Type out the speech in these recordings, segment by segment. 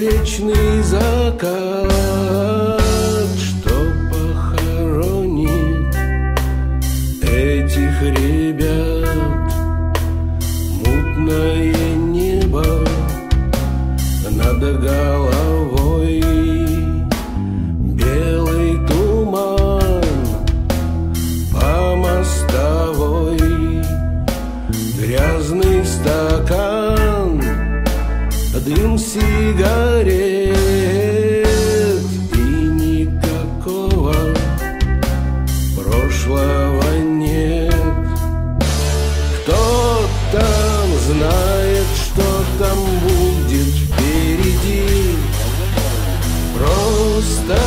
вечный закат Что похоронит этих ребят. Мутное небо над головой Белый туман по мостовой Грязный стакан, дым сигарет. И никакого прошлого нет. Кто там знает, что там будет впереди? Просто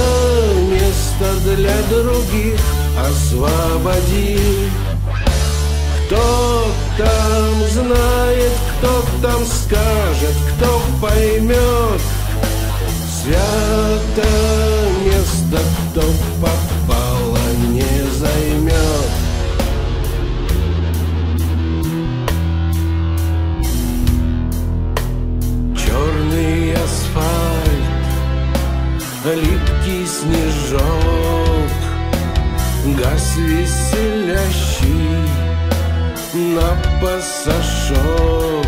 место для других освободи. Кто там знает, кто там скажет, липкий снежок, Газ веселящий на пассажок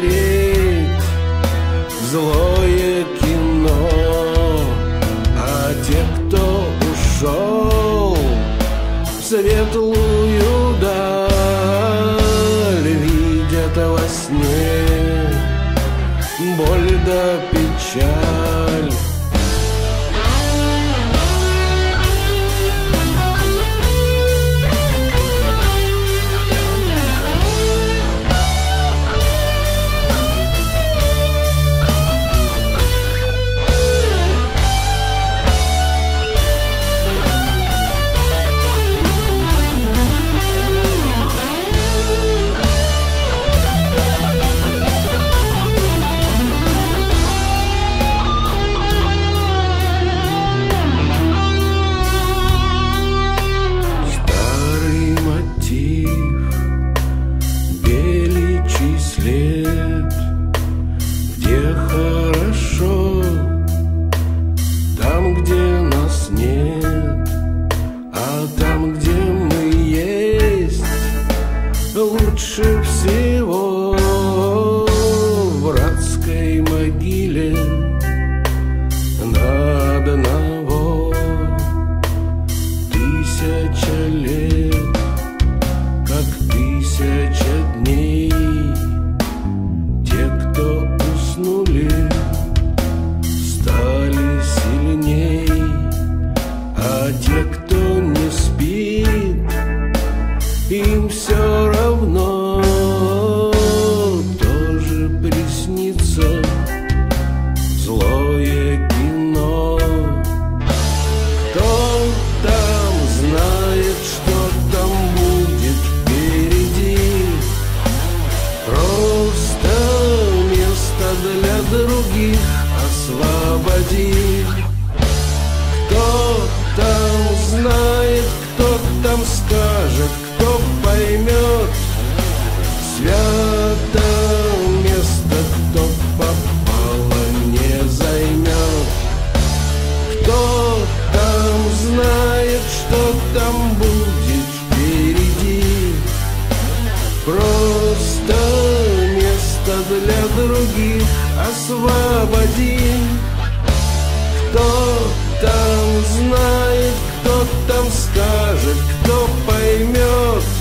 смотреть злое кино, а те, кто ушел в светлую даль, видят во сне боль да печаль. Лучше всего что там будет впереди. Просто место для других освободи. Кто там знает, кто там скажет, кто поймет.